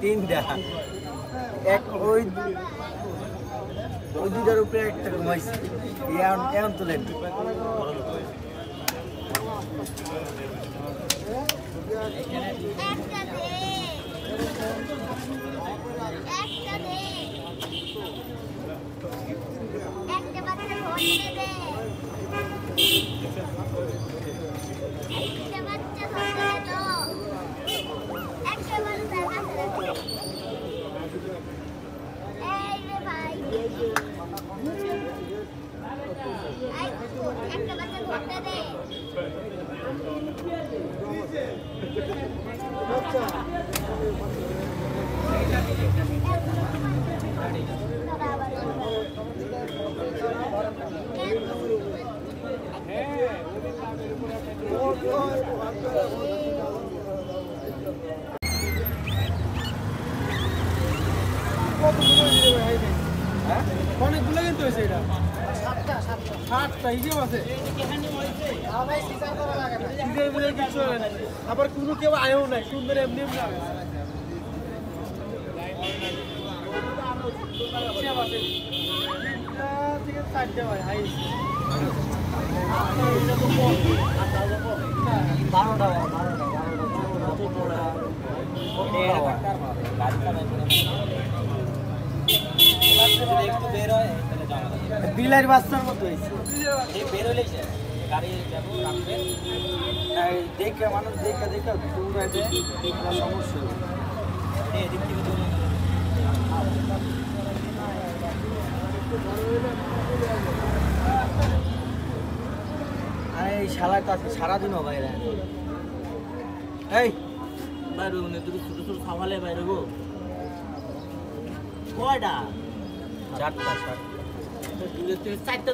তিনটা এক ওই ওই দুটার উপরে একটা ঘুমাইছে এখন এখন তোলেন একটা দে একটা দে একটা বাচ্চা অনেকগুলো কিন্তু হয়েছে এটা সাতটা হিসেব আছে আবার কোনো কেউ আয়ও নাই সুন্দর এমনি বারোটা বারোটা বিলার বাচ্চার মতো হয়েছে। বের হলেই গাড়ি যাব রাখবে দেখে মানুষ দেখে দেখে দৌড়াইতে সমস্যা এদিক থেকে আরে এই আজকে সারাদিনও বাইরে এই। বাইরে মানে তুমি ছোট ছোট সামালে বাইরে গো। কয়টা? চারটা চারটা